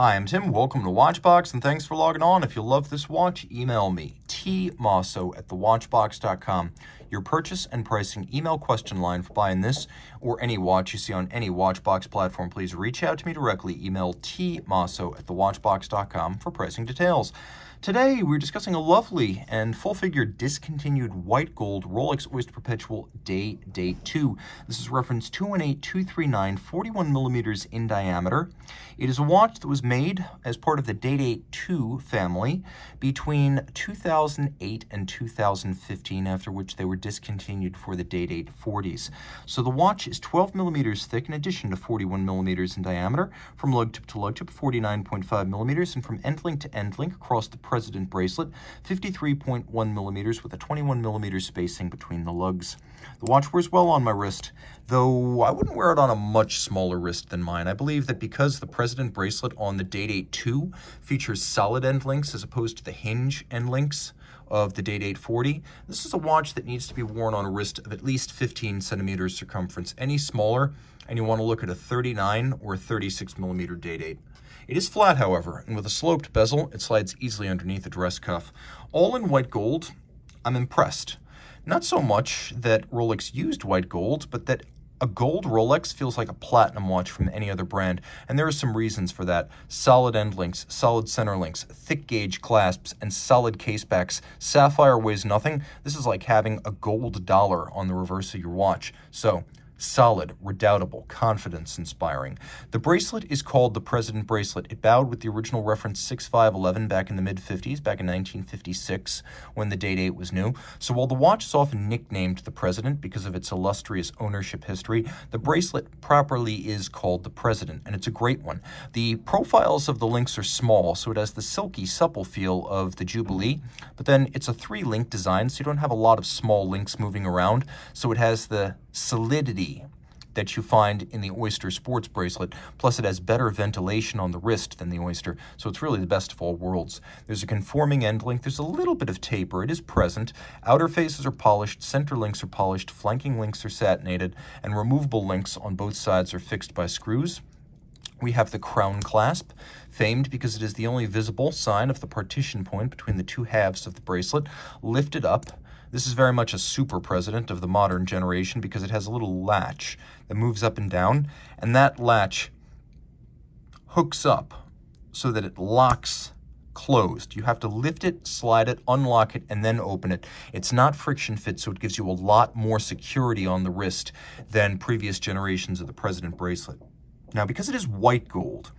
Hi, I'm Tim. Welcome to Watchbox, and thanks for logging on. If you love this watch, email me, tmosso at thewatchbox.com. Your purchase and pricing email question line for buying this or any watch you see on any Watchbox platform. Please reach out to me directly. Email tmosso at thewatchbox.com for pricing details. Today, we're discussing a lovely and full-figure discontinued white gold Rolex Oyster Perpetual Day Date 2. This is reference 218239, 41 millimeters in diameter. It is a watch that was made as part of the Day Date 2 family between 2008 and 2015, after which they were discontinued for the Day Date 40s. So the watch is 12 millimeters thick in addition to 41 millimeters in diameter, from lug tip to lug tip 49.5 millimeters, and from end link to end link across the President bracelet, 53.1 millimeters with a 21 millimeter spacing between the lugs. The watch wears well on my wrist, though I wouldn't wear it on a much smaller wrist than mine. I believe that because the President bracelet on the Date 2 features solid end links as opposed to the hinge end links of the Day Date 40, this is a watch that needs to be worn on a wrist of at least 15 centimeters circumference. Any smaller, and you want to look at a 39 or 36 millimeter Day Date. It is flat, however, and with a sloped bezel, it slides easily underneath the dress cuff. All in white gold, I'm impressed. Not so much that Rolex used white gold, but that a gold Rolex feels like a platinum watch from any other brand, and there are some reasons for that. Solid end links, solid center links, thick gauge clasps, and solid casebacks. Sapphire weighs nothing. This is like having a gold dollar on the reverse of your watch. So solid, redoubtable, confidence-inspiring. The bracelet is called the President Bracelet. It bowed with the original reference 6511 back in the mid-50s, back in 1956, when the Day-Date was new. So while the watch is often nicknamed the President because of its illustrious ownership history, the bracelet properly is called the President, and it's a great one. The profiles of the links are small, so it has the silky, supple feel of the Jubilee, but then it's a three-link design, so you don't have a lot of small links moving around, so it has the solidity that you find in the Oyster sports bracelet. Plus, it has better ventilation on the wrist than the Oyster, so it's really the best of all worlds. There's a conforming end link. There's a little bit of taper. It is present. Outer faces are polished. Center links are polished. Flanking links are satinated. And removable links on both sides are fixed by screws. We have the crown clasp, famed because it is the only visible sign of the partition point between the two halves of the bracelet, lifted up this is very much a super president of the modern generation because it has a little latch that moves up and down, and that latch hooks up so that it locks closed. You have to lift it, slide it, unlock it, and then open it. It's not friction fit, so it gives you a lot more security on the wrist than previous generations of the President bracelet. Now, because it is white gold,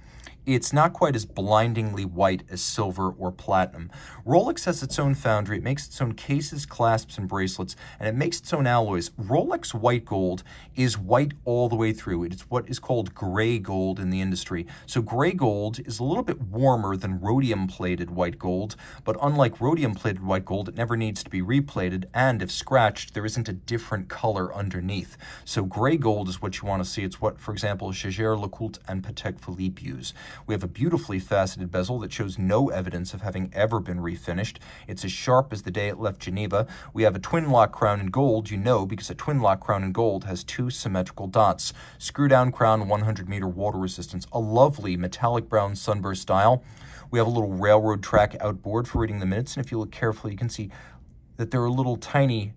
it's not quite as blindingly white as silver or platinum. Rolex has its own foundry. It makes its own cases, clasps, and bracelets, and it makes its own alloys. Rolex white gold is white all the way through. It's what is called gray gold in the industry. So gray gold is a little bit warmer than rhodium-plated white gold, but unlike rhodium-plated white gold, it never needs to be replated, and if scratched, there isn't a different color underneath. So gray gold is what you want to see. It's what, for example, Jaeger-LeCoultre, and Patek Philippe use. We have a beautifully faceted bezel that shows no evidence of having ever been refinished. It's as sharp as the day it left Geneva. We have a twin lock crown in gold, you know, because a twin lock crown in gold has two symmetrical dots. Screw down crown, 100 meter water resistance, a lovely metallic brown sunburst style. We have a little railroad track outboard for reading the minutes, and if you look carefully, you can see that there are little tiny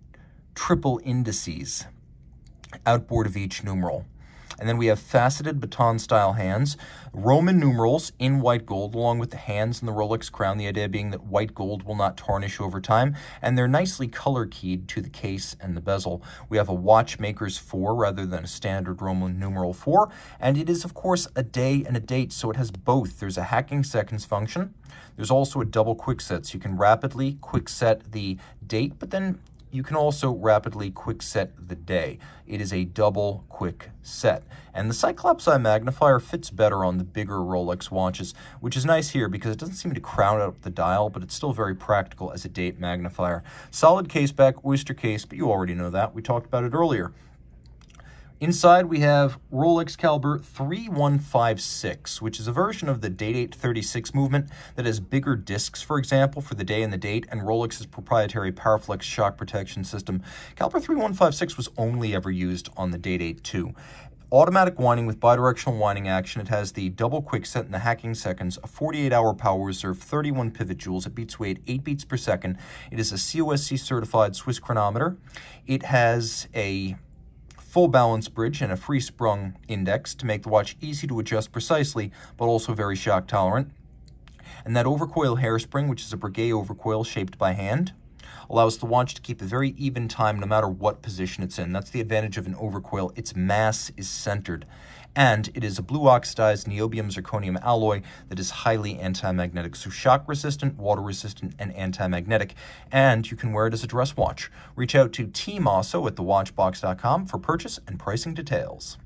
triple indices outboard of each numeral. And then we have faceted baton-style hands, Roman numerals in white gold, along with the hands and the Rolex crown, the idea being that white gold will not tarnish over time, and they're nicely color-keyed to the case and the bezel. We have a watchmaker's 4 rather than a standard Roman numeral 4, and it is, of course, a day and a date, so it has both. There's a hacking seconds function. There's also a double quick set, so you can rapidly quick set the date, but then you can also rapidly quick set the day. It is a double quick set. And the Cyclops Eye magnifier fits better on the bigger Rolex watches, which is nice here because it doesn't seem to crowd out the dial, but it's still very practical as a date magnifier. Solid case back, oyster case, but you already know that. We talked about it earlier. Inside, we have Rolex caliber 3156, which is a version of the Day Date 36 movement that has bigger discs, for example, for the day and the date, and Rolex's proprietary Paraflex shock protection system. Caliber 3156 was only ever used on the Day Date 2. automatic winding with bidirectional winding action. It has the double quickset and the hacking seconds, a 48-hour power reserve, 31 pivot jewels. It beats weight 8 beats per second. It is a COSC certified Swiss chronometer. It has a full balance bridge and a free sprung index to make the watch easy to adjust precisely, but also very shock tolerant. And that overcoil hairspring, which is a Breguet overcoil shaped by hand, allows the watch to keep a very even time no matter what position it's in. That's the advantage of an overcoil. Its mass is centered. And it is a blue oxidized niobium zirconium alloy that is highly anti-magnetic. So shock resistant, water resistant, and anti-magnetic. And you can wear it as a dress watch. Reach out to T Mosso at thewatchbox.com for purchase and pricing details.